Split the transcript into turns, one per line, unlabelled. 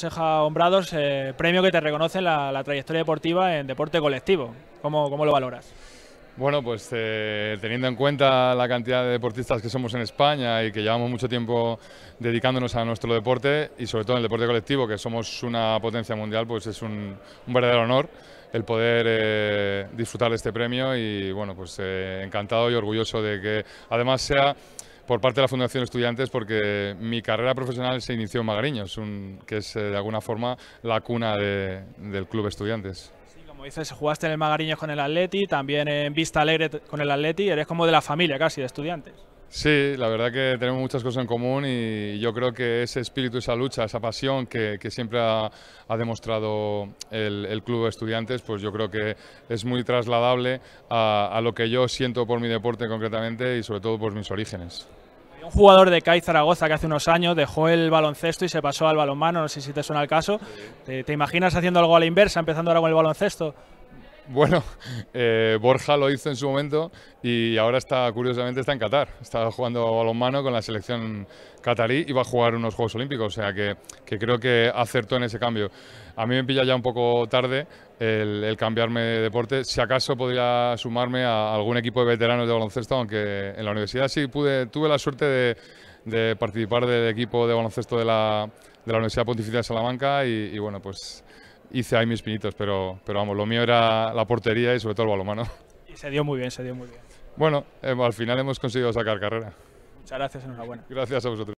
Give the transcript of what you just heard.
Seja Hombrados, eh, premio que te reconoce la, trayectoria deportiva en deporte colectivo. ¿Cómo, cómo lo valoras?
Bueno, pues eh, teniendo en cuenta la cantidad de deportistas que somos en España y que llevamos mucho tiempo dedicándonos a nuestro deporte y sobre todo en el deporte colectivo, que somos una potencia mundial, pues es un, verdadero honor el poder eh, disfrutar de este premio y bueno, pues encantado y orgulloso de que además sea por parte de la Fundación Estudiantes porque mi carrera profesional se inició en Magariños, un, que es eh, de alguna forma la cuna de, del Club Estudiantes.
Sí, como dices, jugaste en el Magariños con el Atleti, también en Vista Alegre con el Atleti, eres como de la familia casi, de estudiantes.
Sí, la verdad que tenemos muchas cosas en común y yo creo que ese espíritu, esa lucha, esa pasión que, que siempre ha, ha demostrado el, el, Club Estudiantes, pues yo creo que es muy trasladable a, a lo que yo siento por mi deporte concretamente y sobre todo por mis orígenes.
Un jugador de CAI Zaragoza que hace unos años dejó el baloncesto y se pasó al balonmano, no sé si te suena el caso. ¿Te, te imaginas haciendo algo a la inversa, empezando ahora con el baloncesto?
Bueno, eh, Borja lo hizo en su momento y ahora está, curiosamente, está en Qatar. Está jugando balonmano con la selección catarí y va a jugar unos Juegos Olímpicos. O sea que, que creo que acertó en ese cambio. A mí me pilla ya un poco tarde el, el, cambiarme de deporte. Si acaso podría sumarme a algún equipo de veteranos de baloncesto, aunque en la universidad sí pude, tuve la suerte de, de participar del equipo de baloncesto de la, de la Universidad Pontificia de Salamanca y, y bueno, pues hice ahí mis pinitos, pero, pero vamos, lo mío era la portería y sobre todo el balonmano.
Y se dio muy bien, se dio muy bien.
Bueno, eh, al final hemos conseguido sacar carrera.
Muchas gracias, enhorabuena.
Gracias a vosotros.